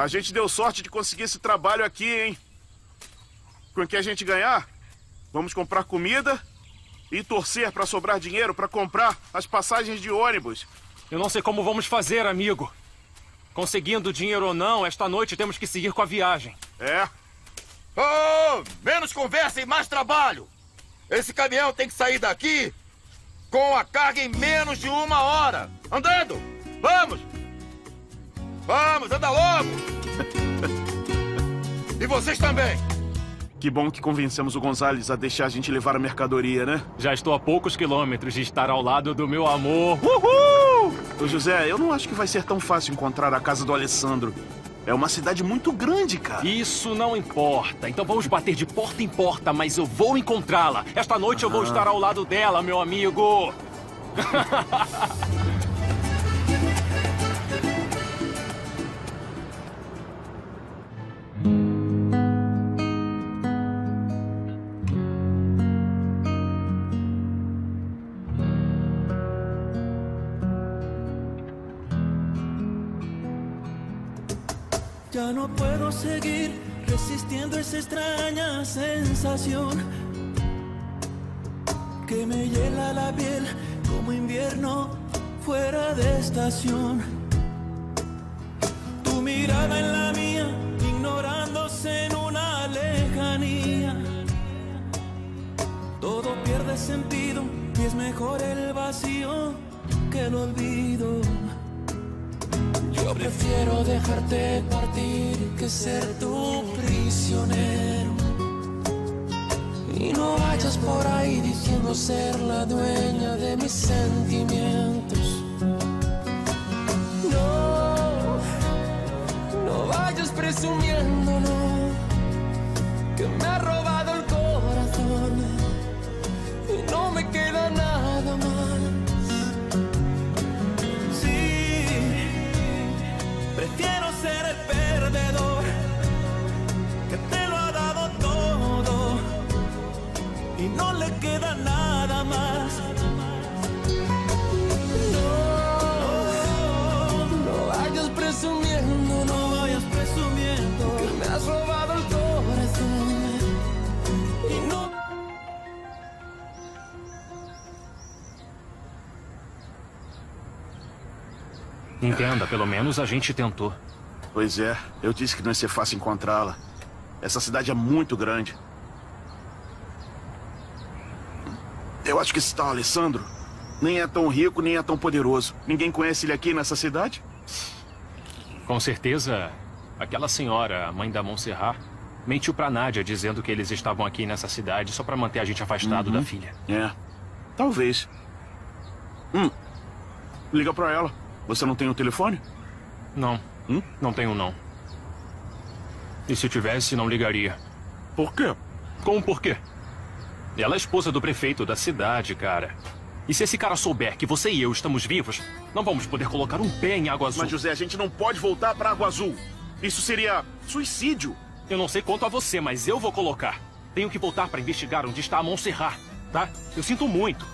A gente deu sorte de conseguir esse trabalho aqui, hein? Com o que a gente ganhar, vamos comprar comida e torcer para sobrar dinheiro para comprar as passagens de ônibus. Eu não sei como vamos fazer, amigo. Conseguindo dinheiro ou não, esta noite temos que seguir com a viagem. É. Oh, menos conversa e mais trabalho. Esse caminhão tem que sair daqui com a carga em menos de uma hora. Andando! Vamos! Vamos, anda logo! e vocês também! Que bom que convencemos o Gonzales a deixar a gente levar a mercadoria, né? Já estou a poucos quilômetros de estar ao lado do meu amor. Uhul! Ô José, eu não acho que vai ser tão fácil encontrar a casa do Alessandro. É uma cidade muito grande, cara. Isso não importa. Então vamos bater de porta em porta, mas eu vou encontrá-la. Esta noite eu vou estar ao lado dela, meu amigo. Ya no puedo seguir resistiendo esa extraña sensación que me hiela la piel como invierno fuera de estación. Tu mirada en la mía, ignorándose en una lejanía. Todo pierde sentido y es mejor el vacío que el olvido. Prefiero dejarte partir que ser tu prisionero. Y no vayas por ahí diciendo ser la dueña de mis sentimientos. Y no le queda nada más. No, no vayas presumiendo, no vayas presumiendo que me has robado el corazón y no. Entenda, pelo menos a gente tentou. Pois é, eu disse que não ia ser fácil encontrá-la. Essa cidade é muito grande. Eu acho que esse tal Alessandro nem é tão rico, nem é tão poderoso. Ninguém conhece ele aqui nessa cidade? Com certeza, aquela senhora, a mãe da Montserrat, mentiu pra Nádia dizendo que eles estavam aqui nessa cidade só pra manter a gente afastado da filha. É, talvez. Hum, liga pra ela. Você não tem o telefone? Não, Hum? não tenho não. E se tivesse, não ligaria. Por quê? Como por quê? Ela é esposa do prefeito da cidade, cara. E se esse cara souber que você e eu estamos vivos, não vamos poder colocar um pé em Água Azul. Mas, José, a gente não pode voltar pra Água Azul. Isso seria suicídio. Eu não sei quanto a você, mas eu vou colocar. Tenho que voltar para investigar onde está a Montserrat, tá? Eu sinto muito.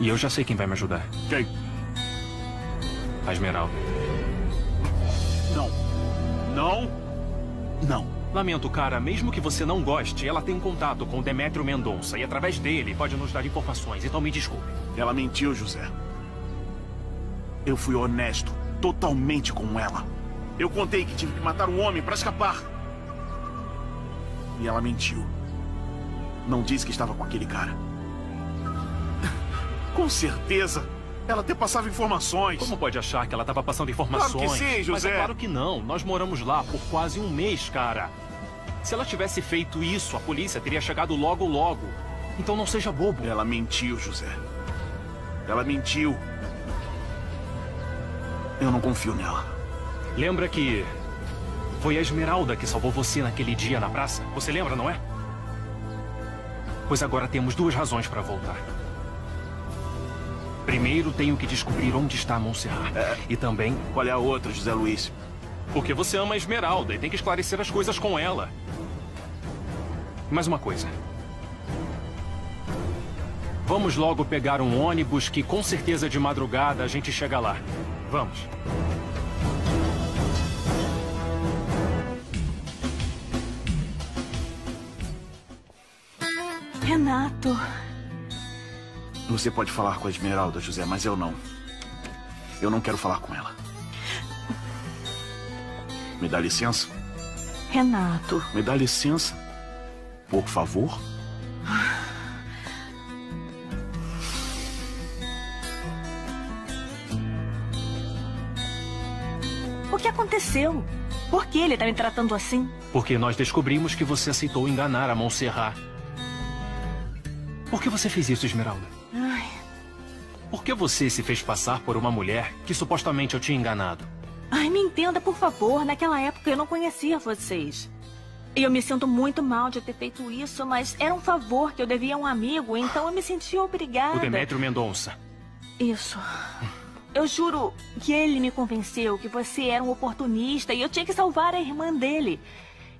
E eu já sei quem vai me ajudar. Quem? A Esmeralda. Não. Não. Lamento, cara, mesmo que você não goste, ela tem um contato com o Demétrio Mendonça e através dele pode nos dar informações, então me desculpe. Ela mentiu, José. Eu fui honesto, totalmente com ela. Eu contei que tive que matar um homem para escapar. E ela mentiu. Não disse que estava com aquele cara. Com certeza. Ela até passava informações. Como pode achar que ela estava passando informações? Claro que sim, Mas José. é claro que não. Nós moramos lá por quase um mês, cara. Se ela tivesse feito isso, a polícia teria chegado logo logo. Então não seja bobo. Ela mentiu, José. Ela mentiu. Eu não confio nela. Lembra que foi a Esmeralda que salvou você naquele dia na praça? Você lembra, não é? Pois agora temos duas razões para voltar. Primeiro, tenho que descobrir onde está a Montserrat. E também Qual é a outra, José Luiz? porque você ama a Esmeralda e tem que esclarecer as coisas com ela. Mais uma coisa. Vamos logo pegar um ônibus que com certeza de madrugada a gente chega lá. Vamos. Renato. Você pode falar com a Esmeralda, José, mas eu não. Eu não quero falar com ela. Me dá licença? Renato. Me dá licença? Por favor? O que aconteceu? Por que ele tá me tratando assim? Porque nós descobrimos que você aceitou enganar a Montserrat. Por que você fez isso, Esmeralda? Por que você se fez passar por uma mulher que supostamente eu tinha enganado? ai, me entenda, por favor. Naquela época eu não conhecia vocês. E eu me sinto muito mal de ter feito isso, mas era um favor que eu devia a um amigo, então eu me senti obrigada. O Demétrio Mendonça. Isso. Eu juro que ele me convenceu que você era um oportunista e eu tinha que salvar a irmã dele.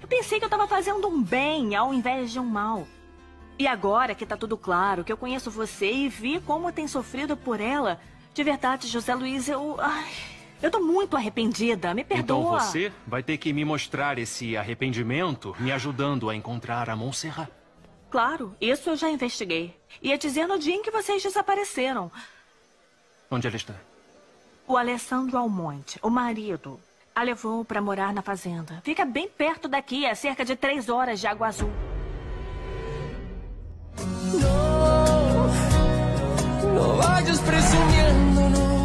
Eu pensei que eu estava fazendo um bem ao invés de um mal. E agora que tá tudo claro, que eu conheço você e vi como tem sofrido por ela, de verdade, José Luiz, eu. Ai, eu tô muito arrependida. Me perdoa. Então você vai ter que me mostrar esse arrependimento me ajudando a encontrar a Montserrat. Claro, isso eu já investiguei. Ia dizer no dia em que vocês desapareceram. Onde ela está? O Alessandro Almonte, o marido, a levou para morar na fazenda. Fica bem perto daqui, a cerca de três horas de Água Azul. No, no vayas presumiendo, no.